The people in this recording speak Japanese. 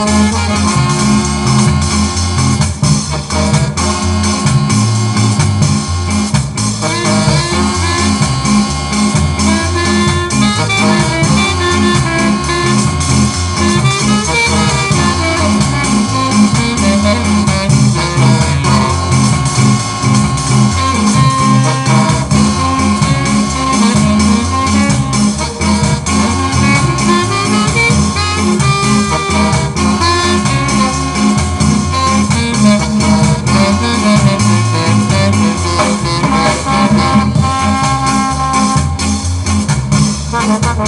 Oh. Bye.